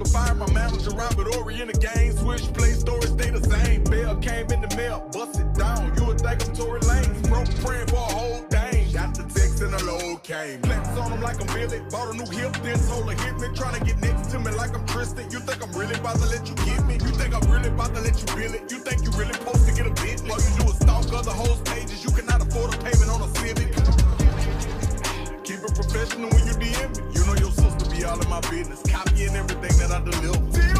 Mother fire my manager, Robert Horry in the game. Switch play story, stay the same. Bell came in the mail, bust it down. You would think I'm Tory Lanez. Broke praying for a whole dang. Got the text and the load came. Flex on him like I'm Billy. Bought a new hip, then sold a hit me. Trying to get next to me like I'm Tristan. You think I'm really about to let you get me? You think I'm really about to let you bill it? You think you really supposed to get a bit? All you do is stalk other hoes' pages. You cannot afford a payment on a Civic. Keep it professional when you DM me. All in my business. Copying everything that I deliver.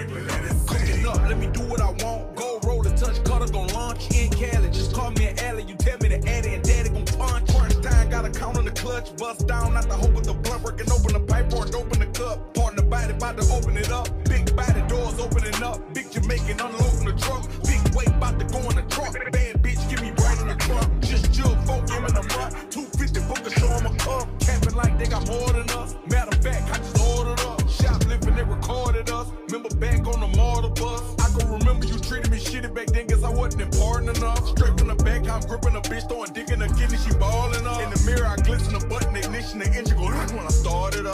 Franklin, let it. Cooking up, let me do what I want. Go roll a touch, cutter gon' launch in Cali. Just call me an alley. You tell me to add it, and daddy gon' punch. Crunch time, got a count on the clutch. Bust down, not the hope of the blunt. Working open Remember back on the mortar bus? I can remember you treated me shitty back then, guess I wasn't important enough. Straight from the back, I'm gripping a bitch, throwing dick in her kidney, she ballin' up. In the mirror, I glisten the button, ignition, the engine go when I started a